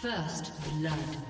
First blood.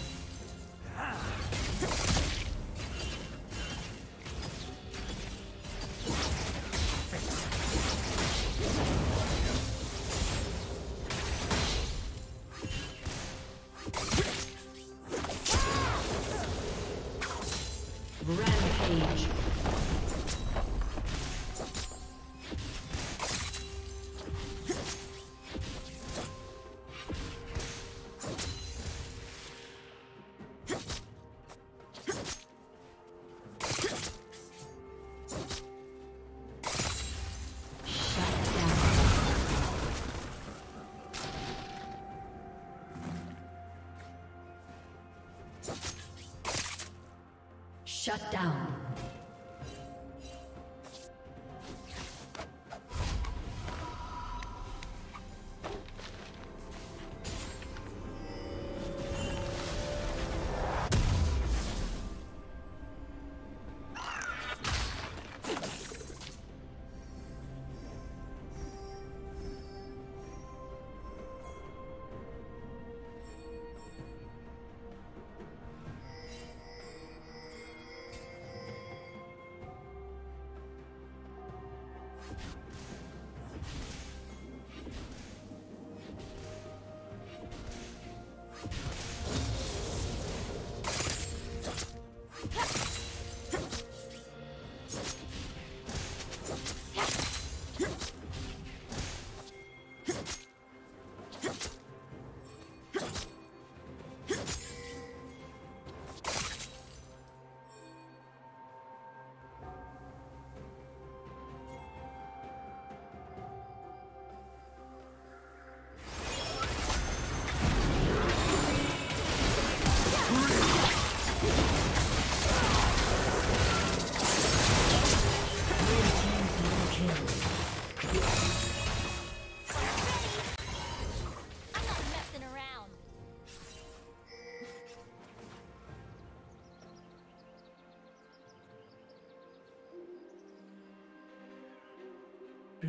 Shut down.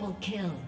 Double kill.